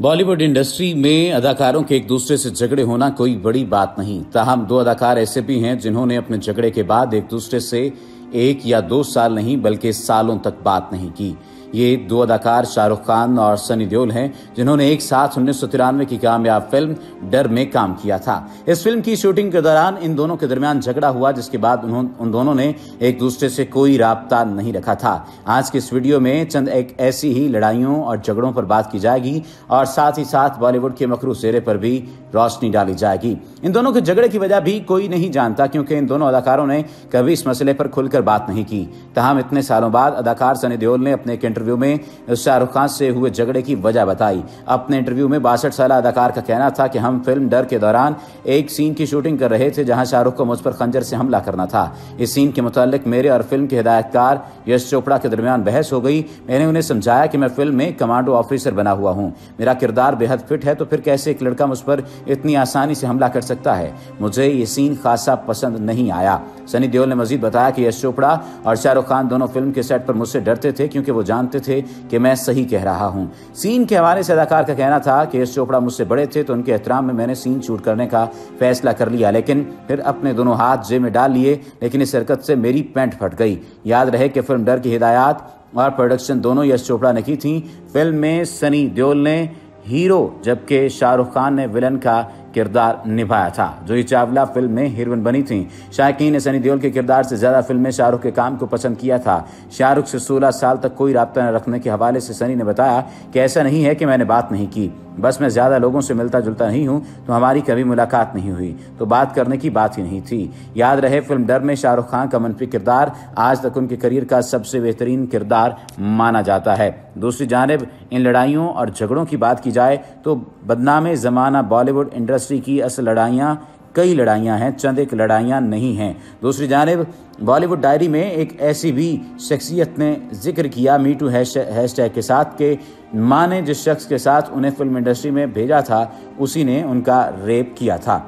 Bali would industry میں اداکاروں کے ایک دوسرے سے جھگڑے ہونا کوئی بڑی بات نہیں۔ تاہم، دو اداکار ایسے بھی ہیں جنہوں نے اپنے جھگڑے کے بعد ایک دوسرے سے ایک یا دو سال نہیں بلکہ سالوں تک بات نہیں کی۔ یہ دو اداکار شاہ رخ خان اور سنی دیول ہیں جنہوں نے ایک ساتھ انیس سو ترانوے کی کامیاب فلم ڈر میں کام کیا تھا۔ اس فلم کی شوٹنگ کے دوران ان دونوں کے درمیان جھگڑا ہوا، جس کے بعد ان دونوں نے ایک دوسرے سے کوئی رابطہ نہیں رکھا تھا۔ آج کی اس ویڈیو میں چند ایک ایسی ہی لڑائیوں اور جھگڑوں پر بات کی جائے گی اور ساتھ ہی ساتھ بالی ووڈ کے مکرو سیرے پر بھی روشنی ڈالی جائے گی۔ ان دونوں کے جھگڑے کی وجہ بھی کوئی نہیں جانتا کیونکہ ان دونوں اداکاروں نے کبھی اس مسئلے پر کھل کر بات نہیں کی۔ تاہم، اتنے سالوں بعد اداکار سنی دیول نے اپنے ایک انٹرویو انٹرویو میں شاہ رخ خان سے ہوئے جھگڑے کی وجہ بتائی۔ اپنے انٹرویو میں باسٹھ سالہ اداکار کا کہنا تھا کہ ہم فلم ڈر کے دوران ایک سین کی شوٹنگ کر رہے تھے جہاں شاہ رخ کو مجھ پر خنجر سے حملہ کرنا تھا۔ اس سین کے متعلق میرے اور فلم کے ہدایت کار یش چوپڑا کے درمیان بحث ہو گئی۔ میں نے انہیں سمجھایا کہ میں فلم میں کمانڈو آفیسر بنا ہوا ہوں۔ میرا کردار بے حد فٹ ہے تو پھر کیسے ایک لڑکا مجھ پر اتنی آسانی سے حملہ کر سکتا ہے؟ مجھے یہ سین خاصا پسند نہیں آیا۔ سنی دیول نے مزید بتایا کہ یش چوپڑا اور شاہ رخ خان دونوں فلم کے سیٹ پر مجھ سے ڈرتے تھے کیونکہ وہ جان جانتے تھے کہ میں صحیح کہہ رہا ہوں۔ سین کے حوالے سے اداکار کا کہنا تھا کہ یش چوپڑا مجھ سے بڑے تھے تو ان کے احترام میں میں نے سین شوٹ کرنے کا فیصلہ کر لیا، لیکن پھر اپنے دونوں ہاتھ جے میں ڈال لیے، لیکن اس حرکت سے میری پینٹ پھٹ گئی۔ یاد رہے کہ فلم ڈر کی ہدایات اور پروڈکشن دونوں یش چوپڑا نے کی تھیں۔ فلم میں سنی دیول نے ہیرو، جبکہ شاہ رخ خان نے ولن کا کردار نبھایا تھا۔ جو چاولہ فلم میں ہیروئن بنی تھیں۔ شائقین نے سنی دیول کے کردار سے زیادہ فلم میں شاہ رخ کے کام کو پسند کیا تھا۔ شاہ رخ سے سولہ سال تک کوئی رابطہ نہ رکھنے کے حوالے سے سنی نے بتایا کہ ایسا نہیں ہے کہ میں نے بات نہیں کی۔ بس میں زیادہ لوگوں سے ملتا جلتا نہیں ہوں، تو ہماری کبھی ملاقات نہیں ہوئی۔ تو بات کرنے کی بات ہی نہیں تھی۔ یاد رہے، فلم ڈر میں شاہ رخ خان کا منفی کردار آج تک ان کے کریئر کا سب سے بہترین کردار مانا جاتا ہے۔ دوسری جانب، ان لڑائیوں اور جھگڑوں کی بات کی جائے تو بدنام زمانہ بالی ووڈ انڈسٹری کی اصل لڑائیاں کئی لڑائیاں ہیں، چند ایک لڑائیاں نہیں ہیں۔ دوسری جانب، بالی ووڈ ڈائری میں ایک ایسی بھی شخصیت نے ذکر کیا میٹو ہیش ٹیگ کے ساتھ کہ ماں نے جس شخص کے ساتھ انہیں فلم انڈسٹری میں بھیجا تھا، اسی نے ان کا ریپ کیا تھا۔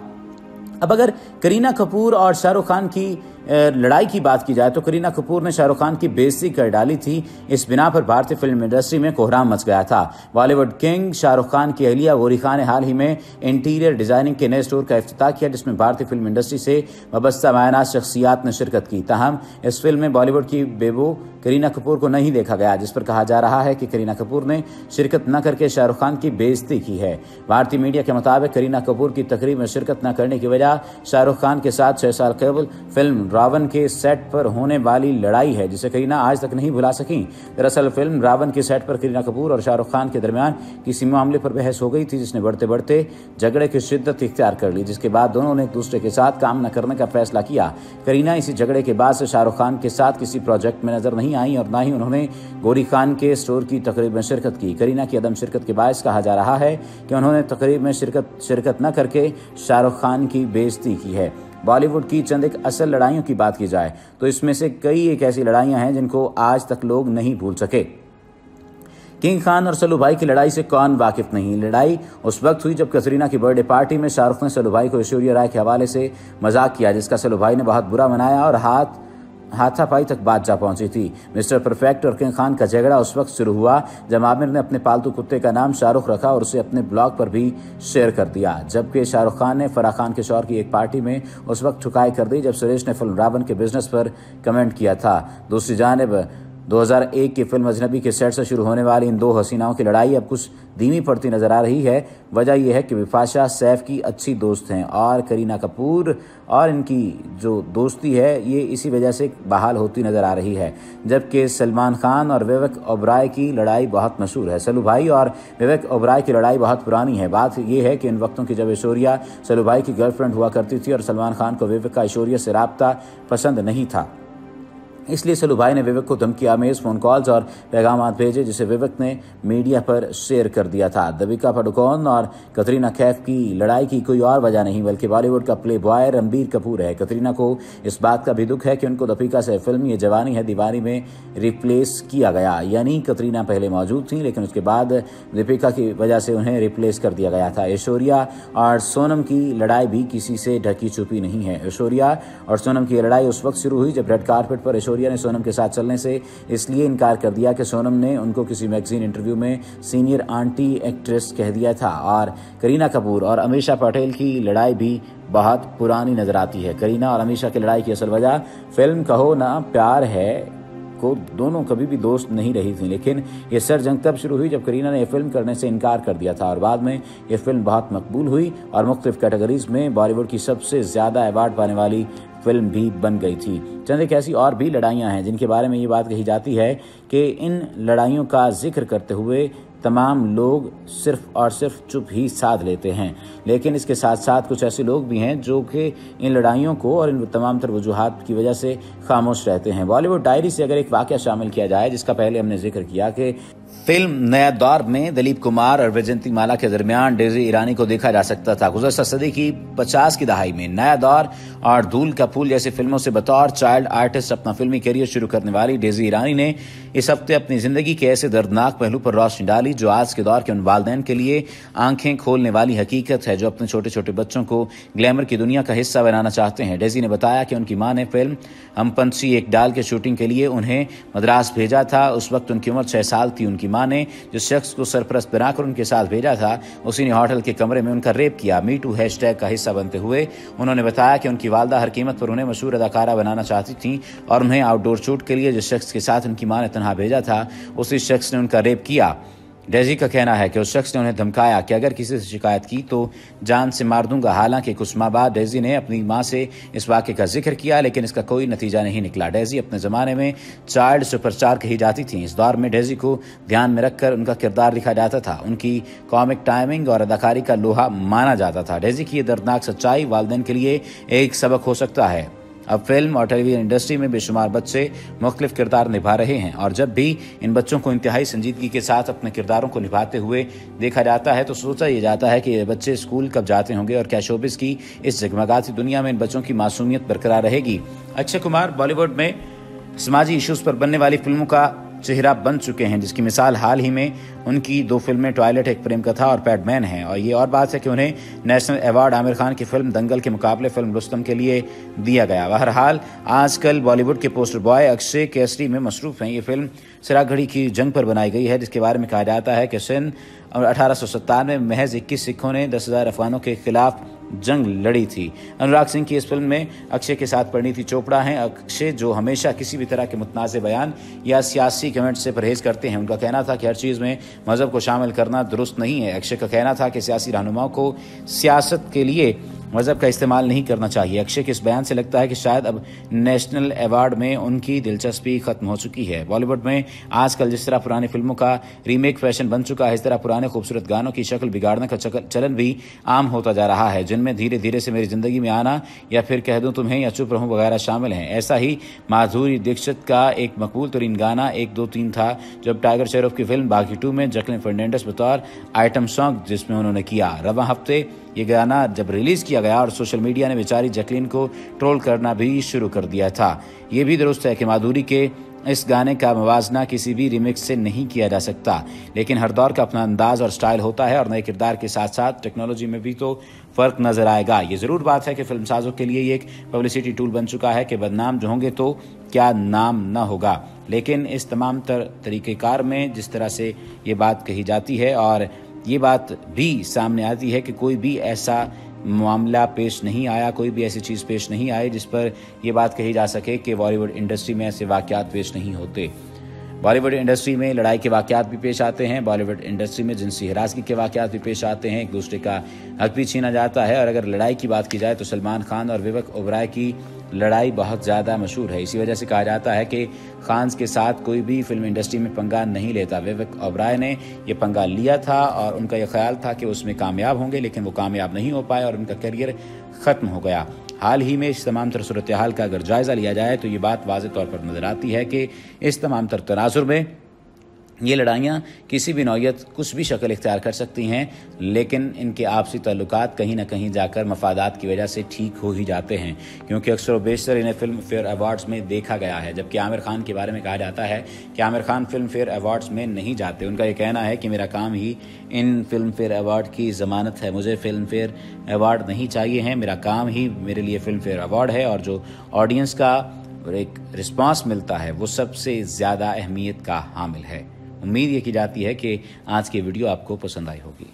اب اگر کرینہ کپور اور شاہ رخ خان کی لڑائی کی بات کی جائے تو کرینہ کپور نے شاہ رخ خان کی بےزتی کر ڈالی تھی۔ اس بنا پر بھارتی فلم انڈسٹری میں کوہرام مچ گیا تھا۔ بالی ووڈ کنگ شاہ رخ خان کی اہلیہ غوری خان نے حال ہی میں انٹیریئر ڈیزائننگ کے نئے اسٹور کا افتتاح کیا، جس میں بھارتی فلم انڈسٹری سے وابستہ معنی شخصیات نے شرکت کی۔ تاہم، اس فلم میں بالی ووڈ کی بیبو کرینہ کپور کو نہیں دیکھا گیا، جس پر کہا جا رہا ہے کہ کرینہ کپور نے شرکت نہ کر کے شاہ رخ خان کی بےزتی کی ہے۔ بھارتی میڈیا کے مطابق کرینہ کپور کی تقریب میں شرکت نہ کرنے کی وجہ شاہ رخ خان کے ساتھ چھ سال قبل فلم راون کے سیٹ پر ہونے والی لڑائی ہے، جسے کرینہ آج تک نہیں بھلا سکیں۔ دراصل فلم راون کی سیٹ پر کرینہ کپور اور شاہ رخ خان کے درمیان کسی معاملے پر بحث ہو گئی تھی، جس نے بڑھتے بڑھتے جھگڑے کی شدت اختیار کر لی، جس کے بعد دونوں نے ایک دوسرے کے ساتھ کام نہ کرنے کا فیصلہ کیا۔ کرینہ اسی جھگڑے کے بعد سے شاہ رخ خان کے ساتھ کسی پروجیکٹ میں نظر نہیں آئی اور نہ ہی انہوں نے گوری خان کے اسٹور کی تقریب میں شرکت کی۔ کرینہ کی عدم شرکت کے باعث کہا جا رہا ہے کہ انہوں نے تقریب میں شرکت شرکت نہ کر کے شاہ رخ خان کی بےزتی کی ہے۔ بالی ووڈ کی چند ایک اصل لڑائیوں کی بات کی جائے تو اس میں سے کئی ایک ایسی لڑائیاں ہیں جن کو آج تک لوگ نہیں بھول سکے۔ کنگ خان اور سلو بھائی کی لڑائی سے کون واقف نہیں۔ لڑائی اس وقت ہوئی جب کترینہ کی برتھ ڈے پارٹی میں شاہ رخ نے سلو بھائی کو ایشوریہ رائے کے حوالے سے مذاق کیا، جس کا سلو بھائی نے بہت برا منایا اور ہاتھ ہاتھا پائی تک بات جا پہنچی تھی۔ مسٹر پرفیکٹ اور کنگ خان کا جھگڑا اس وقت شروع ہوا جب عامر نے اپنے پالتو کتے کا نام شاہ رخ رکھا اور اسے اپنے بلاگ پر بھی شیئر کر دیا۔ جبکہ شاہ رخ خان نے فرح خان کے شوہر کی ایک پارٹی میں اس وقت ٹھکائی کر دی جب سریش نے فلم راون کے بزنس پر کمنٹ کیا تھا۔ دوسری جانب دو ہزار ایک کی فلم اجنبی کے سیٹ سے شروع ہونے والی ان دو حسیناؤں کی لڑائی اب کچھ دھیمی پڑتی نظر آ رہی ہے۔ وجہ یہ ہے کہ وفاشا سیف کی اچھی دوست ہیں۔ اور کرینہ کپور اور ان کی جو دوستی ہے، یہ اسی وجہ سے بحال ہوتی نظر آ رہی ہے۔ جبکہ سلمان خان اور ویوک اوبرائے کی لڑائی بہت مشہور ہے۔ سلو بھائی اور ویوک اوبرائے کی لڑائی بہت پرانی ہے۔ بات یہ ہے کہ ان وقتوں کی جب ایشوریا سلو بھائی کی گرل فرینڈ ہوا کرتی تھی اور سلمان خان کو ویوک کا ایشوریا سے رابطہ پسند نہیں تھا۔ اس لیے سلو بھائی نے ویوک کو دھمکی آمیز فون کالز اور پیغامات بھیجے جسے ویوک نے میڈیا پر شیئر کر دیا تھا۔ دبیکا پڈوکون اور کترینہ کیف کی لڑائی کی کوئی اور وجہ نہیں، بلکہ بالی ووڈ کا پلے بوائے رنبیر کپور ہے۔ کترینہ کو اس بات کا بھی دکھ ہے کہ ان کو دپیکا سے فلم یہ جوانی ہے دیوانی میں ریپلیس کیا گیا۔ یعنی کترینہ پہلے موجود تھیں، لیکن اس کے بعد دپیکا کی وجہ سے انہیں ریپلیس کر دیا گیا تھا۔ ایشوریا اور سونم کی لڑائی بھی کسی سے ڈھکی چھپی نہیں ہے۔ ایشوریا اور سونم کی لڑائی اس وقت شروع ہوئی جب ریڈ کارپٹ پر ایشوریا وکٹوریا نے سونم کے ساتھ چلنے سے، اس لیے انکار کر دیا کہ سونم نے ان کو کسی میگزین انٹرویو میں سینئر آنٹی ایکٹریس کہہ دیا تھا، اور کرینہ کپور اور امیشا پٹیل کی لڑائی بھی بہت پرانی نظر آتی ہے۔ کرینہ اور امیشا کی لڑائی کی اصل وجہ، فلم کہو نہ پیار ہے کو دونوں کبھی بھی دوست نہیں رہی تھی لیکن یہ سر جنگ تب شروع ہوئی جب کرینہ نے یہ فلم کرنے سے انکار کر دیا تھا، اور بعد میں یہ فلم بہت مقبول ہوئی اور مختلف کیٹیگریز میں بالی ووڈ کی سب سے زیادہ ایوارڈ پانے والی فلم بھی بن گئی تھی۔ چند ایک ایسی اور بھی لڑائیاں ہیں جن کے بارے میں یہ بات کہی جاتی ہے کہ ان لڑائیوں کا ذکر کرتے ہوئے تمام لوگ صرف اور صرف چپ ہی ساتھ لیتے ہیں۔ لیکن اس کے ساتھ ساتھ کچھ ایسے لوگ بھی ہیں جو کہ ان لڑائیوں کو اور ان تمام تر وجوہات کی وجہ سے خاموش رہتے ہیں۔ بالی ووڈ ڈائری سے اگر ایک واقعہ شامل کیا جائے جس کا پہلے ہم نے ذکر کیا کہ فلم نیا دور میں دلیپ کمار اور ویجنتی مالا کے درمیان ڈیزی ایرانی کو دیکھا جا سکتا تھا۔ گزشتہ صدی کی پچاس کی دہائی میں نیا دور اور دھول کا پھول جیسی فلموں سے بطور چائلڈ آرٹسٹ اپنا فلمی کیریئر شروع کرنے والی ڈیزی ایرانی نے اس ہفتے اپنی زندگی کے ایسے دردناک پہلو پر روشنی ڈالی جو آج کے دور کے ان والدین کے لیے آنکھیں کھولنے والی حقیقت ہے، جو اپنے چھوٹے چھوٹے بچوں کو گلیمر کی دنیا کا حصہ بنانا چاہتے ہیں۔ ڈیزی نے بتایا کہ ان کی ماں نے فلم ہم پنچھی ایک ڈال کے شوٹنگ کے لیے انہیں مدراس بھیجا تھا۔ اس وقت ان کی عمر چھ سال تھی۔ ان کی ماں نے جس شخص کو سرپرست بنا کر ان کے ساتھ بھیجا تھا، اسی نے ہوٹل کے کمرے میں ان کا ریپ کیا۔ میٹو ہیش ٹیگ کا حصہ بنتے ہوئے انہوں نے بتایا کہ ان کی والدہ ہر قیمت پر انہیں مشہور اداکارہ بنانا چاہتی تھیں اور انہیں آؤٹ ڈور شوٹ کے لیے جس شخص کے ساتھ ان کی ماں نے تنہا بھیجا تھا، اسی شخص نے ان کا ریپ کیا۔ ڈیزی کا کہنا ہے کہ اس شخص نے انہیں دھمکایا کہ اگر کسی سے شکایت کی تو جان سے مار دوں گا۔ حالانکہ کچھ ماہ بعد ڈیزی نے اپنی ماں سے اس واقعے کا ذکر کیا، لیکن اس کا کوئی نتیجہ نہیں نکلا۔ ڈیزی اپنے زمانے میں چائلڈ سپر چار کہی جاتی تھیں۔ اس دور میں ڈیزی کو دھیان میں رکھ کر ان کا کردار لکھا جاتا تھا۔ ان کی کامک ٹائمنگ اور اداکاری کا لوہا مانا جاتا تھا۔ ڈیزی کی یہ دردناک سچائی والدین کے لیے ایک سبق ہو سکتا ہے۔ اب فلم اور ٹیلی ویژن انڈسٹری میں بے شمار بچے مختلف کردار نبھا رہے ہیں اور جب بھی ان بچوں کو انتہائی سنجیدگی کے ساتھ اپنے کرداروں کو نبھاتے ہوئے دیکھا جاتا ہے تو سوچا یہ جاتا ہے کہ یہ بچے اسکول کب جاتے ہوں گے اور کیا شوبز کی اس جگمگاتی دنیا میں ان بچوں کی معصومیت برقرار رہے گی؟ اکشے کمار بالی ووڈ میں سماجی ایشوز پر بننے والی فلموں کا چہرہ بن چکے ہیں۔ جس کی مثال حال ہی میں ان کی دو فلمیں ٹوائلٹ ایک پریم کتھا اور پیڈ مین ہیں۔ اور یہ اور بات ہے کہ انہیں نیشنل ایوارڈ عامر خان کی فلم دنگل کے مقابلے فلم رستم کے لیے دیا گیا۔ بہرحال، آج کل بالی ووڈ کے پوسٹر بوائے اکشے کیسری میں مصروف ہیں۔ یہ فلم سرا گھڑی کی جنگ پر بنائی گئی ہے، جس کے بارے میں کہا جاتا ہے کہ سن اٹھارہ سو ستانوے محض اکیس سکھوں نے دس ہزار افغانوں کے خلاف جنگ لڑی تھی۔ انوراگ سنگھ کی اس فلم میں اکشے کے ساتھ پڑنی چوپڑا ہیں۔ اکشے جو ہمیشہ کسی بھی طرح کے متنازع بیان یا سیاسی کمنٹ سے پرہیز کرتے ہیں۔ ان کا کہنا تھا کہ ہر چیز میں مذہب کو شامل کرنا درست نہیں ہے۔ اکشے کا کہنا تھا کہ سیاسی رہنماؤں کو سیاست کے لیے مذہب کا استعمال نہیں کرنا چاہیے۔ اکشے کے اس بیان سے لگتا ہے کہ شاید اب نیشنل ایوارڈ میں ان کی دلچسپی ختم ہو چکی ہے۔ بالی ووڈ میں آج کل جس طرح پرانی فلموں کا ریمیک فیشن بن چکا ہے، اس طرح پرانے خوبصورت گانوں کی شکل بگاڑنے کا چلن بھی عام ہوتا جا رہا ہے۔ جن میں دھیرے دھیرے سے میری زندگی میں آنا یا پھر کہہ دوں تمہیں یا چپ رہوں وغیرہ شامل ہیں۔ ایسا ہی مادھوری دیکشت کا ایک مقبول ترین گانا ایک دو تین تھا جب ٹائگر شیروف کی فلم باغی ٹو میں جکلن فرنینڈس بطور آئٹم سانگ جس میں انہوں نے کیا۔ رواں ہفتے یہ گانا جب ریلیز کیا گیا اور سوشل میڈیا نے بیچاری جیکلین کو ٹرول کرنا بھی شروع کر دیا تھا۔ یہ بھی درست ہے کہ مادھوری کے اس گانے کا موازنہ کسی بھی ریمکس سے نہیں کیا جا سکتا، لیکن ہر دور کا اپنا انداز اور سٹائل ہوتا ہے اور نئے کردار کے ساتھ ساتھ ٹیکنالوجی میں بھی تو فرق نظر آئے گا۔ یہ ضرور بات ہے کہ فلم سازوں کے لیے یہ ایک پبلسٹی ٹول بن چکا ہے کہ بدنام جو ہوں گے تو کیا نام نہ ہوگا۔ لیکن اس تمام تر طریقہ کار میں جس طرح سے یہ بات کہی جاتی ہے اور یہ بات بھی سامنے آتی ہے کہ کوئی بھی ایسا معاملہ پیش نہیں آیا، کوئی بھی ایسی چیز پیش نہیں آئی جس پر یہ بات کہی جا سکے کہ بالی ووڈ انڈسٹری میں ایسے واقعات پیش نہیں ہوتے۔ بالی ووڈ انڈسٹری میں لڑائی کے واقعات بھی پیش آتے ہیں، بالی ووڈ انڈسٹری میں جنسی ہراسگی کے واقعات بھی پیش آتے ہیں، ایک دوسرے کا حق بھی چھینا جاتا ہے۔ اور اگر لڑائی کی بات کی جائے تو سلمان خان اور ووک اوبرائے کی لڑائی بہت زیادہ مشہور ہے۔ اسی وجہ سے کہا جاتا ہے کہ خانز کے ساتھ کوئی بھی فلم انڈسٹری میں پنگا نہیں لیتا۔ ویوک اوبرائے نے یہ پنگا لیا تھا اور ان کا یہ خیال تھا کہ اس میں کامیاب ہوں گے، لیکن وہ کامیاب نہیں ہو پائے اور ان کا کیریئر ختم ہو گیا۔ حال ہی میں اس تمام تر صورتحال کا اگر جائزہ لیا جائے تو یہ بات واضح طور پر نظر آتی ہے کہ اس تمام تر تناظر میں یہ لڑائیاں کسی بھی نوعیت کچھ بھی شکل اختیار کر سکتی ہیں، لیکن ان کے آپسی تعلقات کہیں نہ کہیں جا کر مفادات کی وجہ سے ٹھیک ہو ہی جاتے ہیں۔ کیونکہ اکثر و بیشتر انہیں فلم فیئر ایوارڈز میں دیکھا گیا ہے، جبکہ عامر خان کے بارے میں کہا جاتا ہے کہ Aamir Khan Filmfare awards میں نہیں جاتے۔ ان کا یہ کہنا ہے کہ میرا کام ہی ان فلم فیئر ایوارڈ کی ضمانت ہے۔ مجھے فلم فیئر ایوارڈ نہیں چاہیے ہیں، میرا کام ہی میرے لیے فلم فیئر ایوارڈ ہے اور جو آڈینس کا ایک رسپانس ملتا ہے، وہ سب سے زیادہ اہمیت کا حامل ہے۔ امید یہ کی جاتی ہے کہ آج کی ویڈیو آپ کو پسند آئی ہوگی۔